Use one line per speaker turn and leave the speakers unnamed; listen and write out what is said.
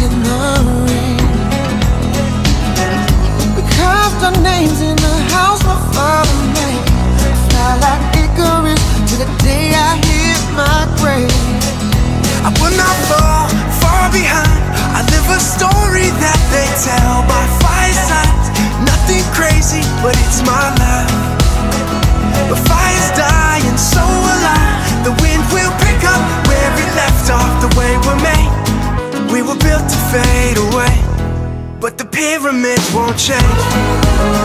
you know
fade away But the pyramids won't change.